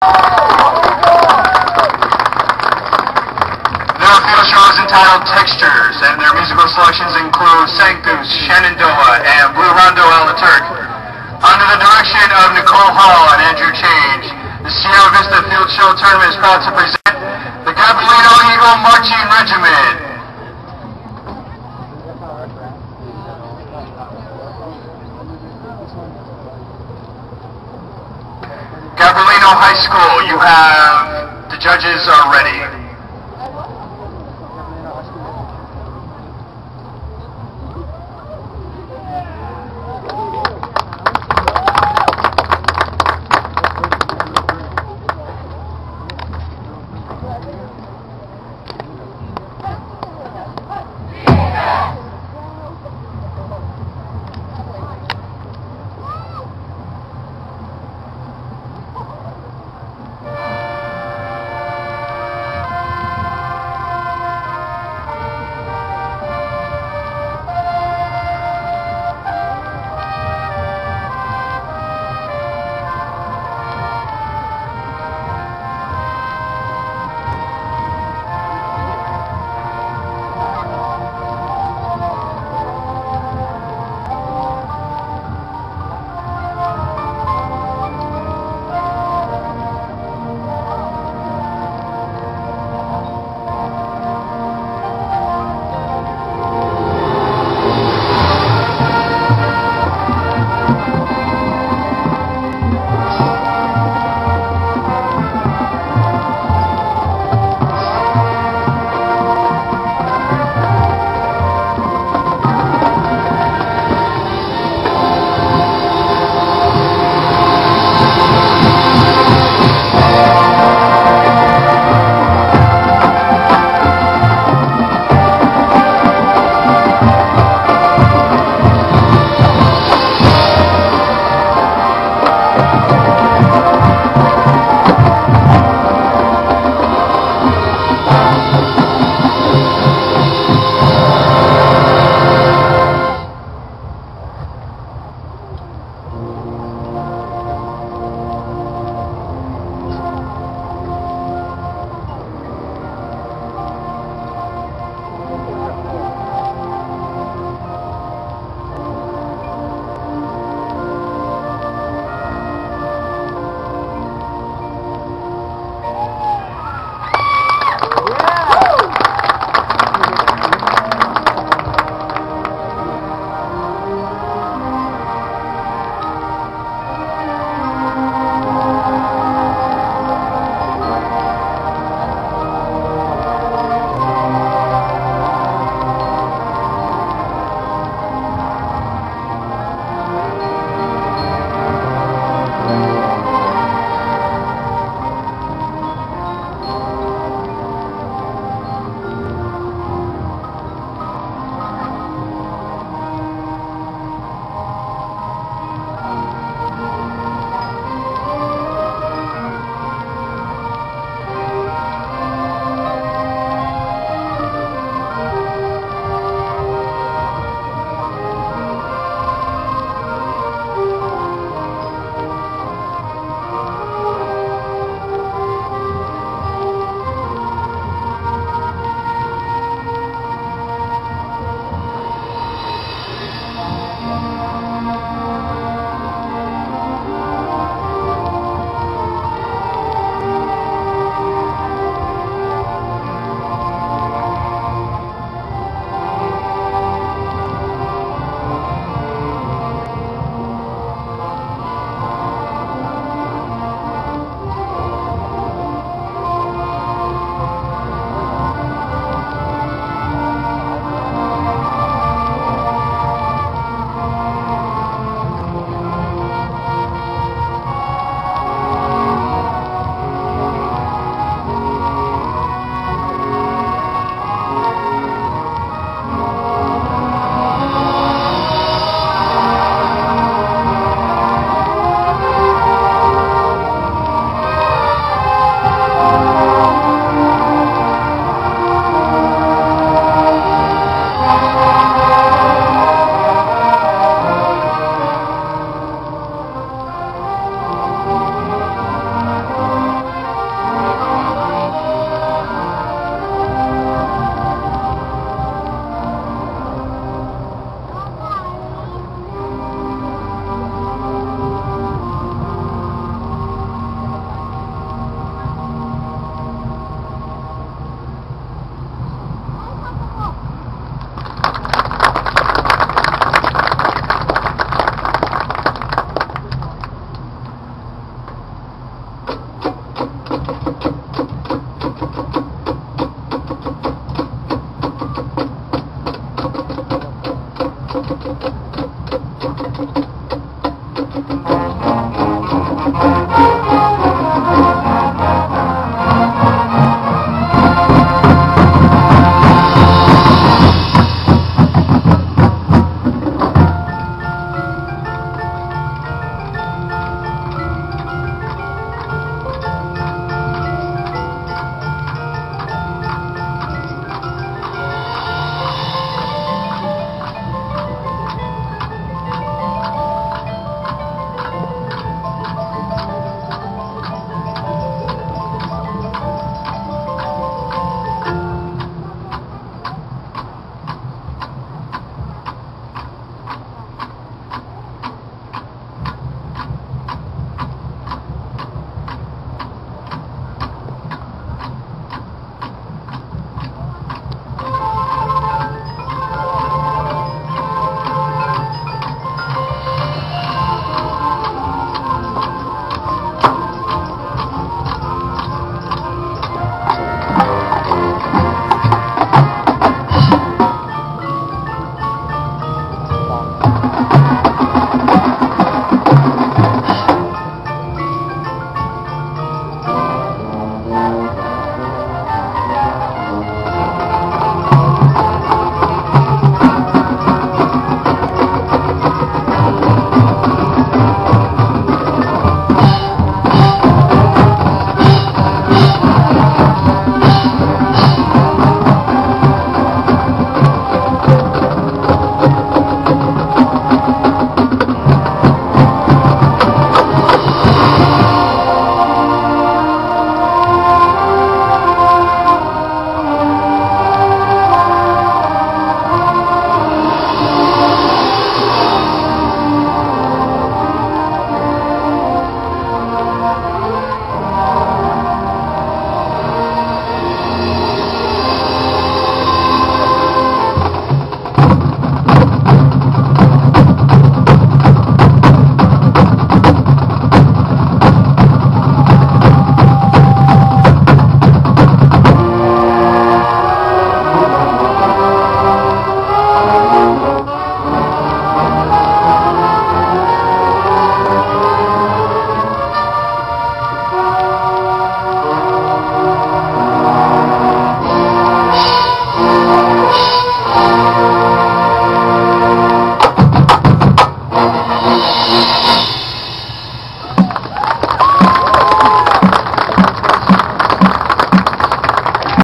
Their field show is entitled Textures, and their musical selections include Sanctus, Shenandoah, and Blue Rondo à la Turk. Under the direction of Nicole Hall and Andrew Chang, the Sierra Vista Field Show Tournament is proud to present the Gabrielino Eagle Marching Gabrielino High School, you have, the judges are ready.